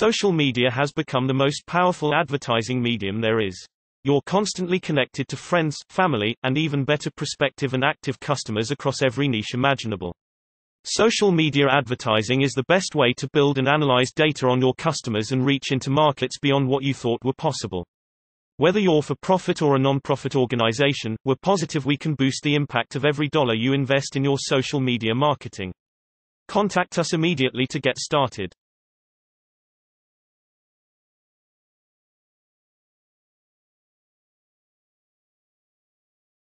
Social media has become the most powerful advertising medium there is. You're constantly connected to friends, family, and even better prospective and active customers across every niche imaginable. Social media advertising is the best way to build and analyze data on your customers and reach into markets beyond what you thought were possible. Whether you're for profit or a non-profit organization, we're positive we can boost the impact of every dollar you invest in your social media marketing. Contact us immediately to get started.